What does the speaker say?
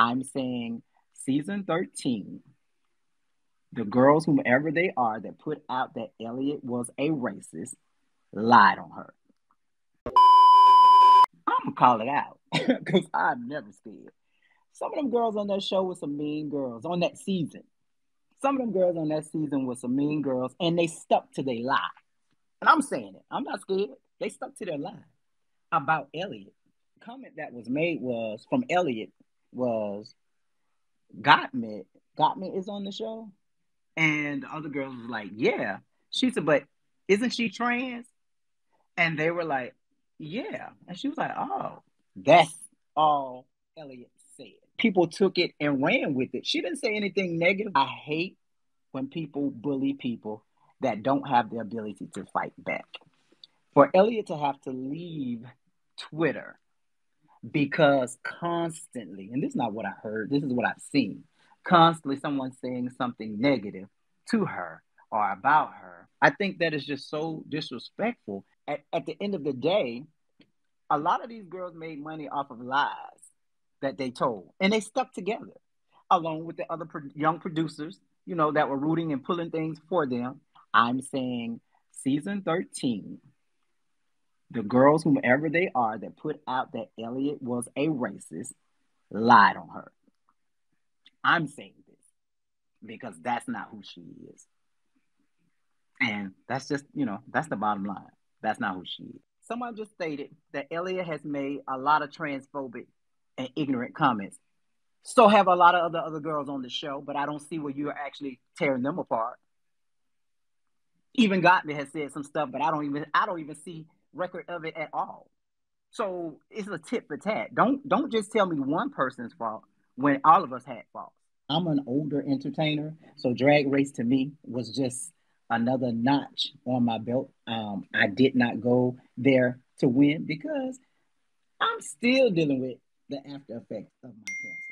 I'm saying season 13, the girls, whomever they are, that put out that Elliott was a racist, lied on her. I'm gonna call it out because I'm never scared. Some of them girls on that show were some mean girls on that season. Some of them girls on that season were some mean girls, and they stuck to their lie. And I'm saying it. I'm not scared. They stuck to their lie about Elliott. Comment that was made was from Elliott was Gottmik. Gottmik is on the show. And the other girls was like, Yeah. She said, But isn't she trans? And they were like, Yeah. And she was like, Oh, that's all Elliott said. People took it and ran with it. She didn't say anything negative. I hate when people bully people that don't have the ability to fight back. For Elliott to have to leave Twitter because constantly, and this is not what I heard, this is what I've seen, constantly someone saying something negative to her or about her. I think that is just so disrespectful. At, at the end of the day, a lot of these girls made money off of lies that they told, and they stuck together along with the other pro- young producers, you know, that were rooting and pulling things for them. I'm saying season 13, the girls, whomever they are, that put out that Elliott was a racist, lied on her. I'm saying this because that's not who she is. And that's just, you know, that's the bottom line. That's not who she is. Someone just stated that Elliott has made a lot of transphobic and ignorant comments. So have a lot of other other girls on the show, but I don't see where you're actually tearing them apart. Even Gottmik has said some stuff, but I don't even I don't even see record of it at all. So it's a tit for tat. Don't don't just tell me one person's fault when all of us had faults. I'm an older entertainer, so Drag Race to me was just another notch on my belt. Um, I did not go there to win because I'm still dealing with the after effects of my cancer.